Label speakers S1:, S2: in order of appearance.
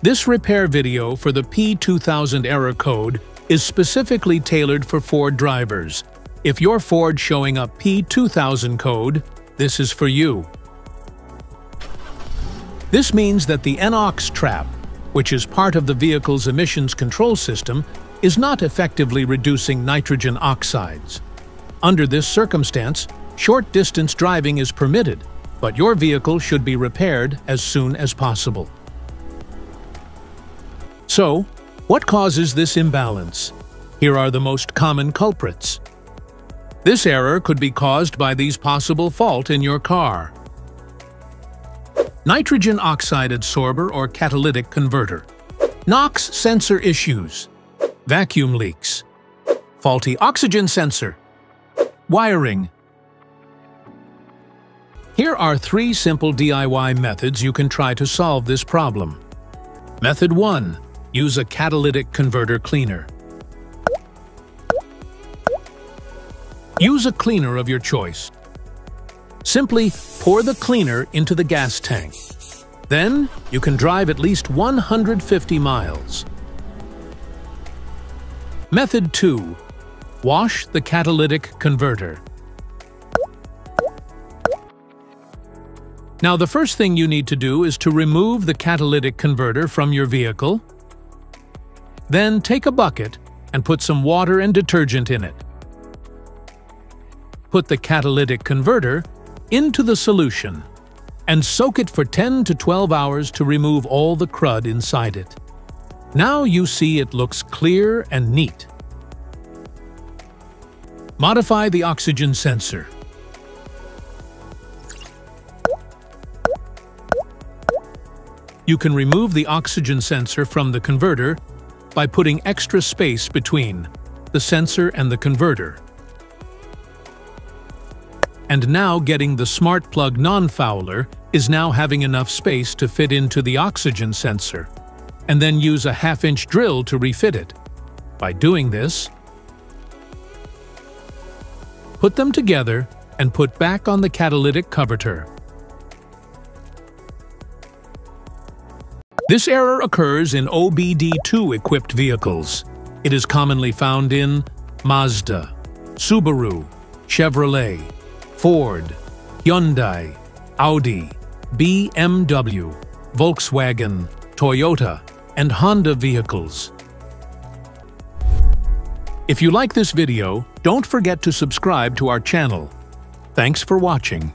S1: This repair video for the P2000 error code is specifically tailored for Ford drivers. If your Ford showing up P2000 code, this is for you. This means that the NOx trap, which is part of the vehicle's emissions control system, is not effectively reducing nitrogen oxides. Under this circumstance, short-distance driving is permitted, but your vehicle should be repaired as soon as possible. So, what causes this imbalance? Here are the most common culprits. This error could be caused by these possible fault in your car. Nitrogen oxide adsorber or catalytic converter. NOx sensor issues. Vacuum leaks. Faulty oxygen sensor. Wiring. Here are three simple DIY methods you can try to solve this problem. Method 1. Use a catalytic converter cleaner. Use a cleaner of your choice. Simply pour the cleaner into the gas tank. Then, you can drive at least 150 miles. Method 2. Wash the catalytic converter. Now the first thing you need to do is to remove the catalytic converter from your vehicle then take a bucket and put some water and detergent in it. Put the catalytic converter into the solution and soak it for 10 to 12 hours to remove all the crud inside it. Now you see it looks clear and neat. Modify the oxygen sensor. You can remove the oxygen sensor from the converter by putting extra space between the sensor and the converter. And now getting the spark plug non-fouler is now having enough space to fit into the oxygen sensor, and then use a half-inch drill to refit it. By doing this, put them together and put back on the catalytic converter. This error occurs in OBD2-equipped vehicles. It is commonly found in Mazda, Subaru, Chevrolet, Ford, Hyundai, Audi, BMW, Volkswagen, Toyota, and Honda vehicles. If you like this video, don't forget to subscribe to our channel. Thanks for watching.